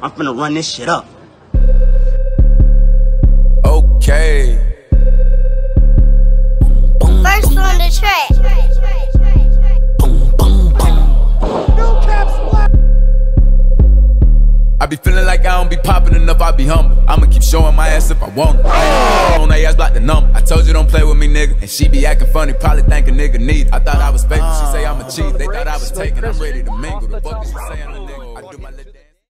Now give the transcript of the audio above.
I'm finna run this shit up. Okay. First on the track. I be feeling like I don't be popping enough, I be humble. I'ma keep showing my ass if I want it. On they ass block the number. I told you don't play with me, nigga. And she be acting funny, probably think a nigga need it. I thought I was faking, she say I'm a cheat. They thought I was taking, I'm ready to mingle. The fuck is she saying, nigga? I do my little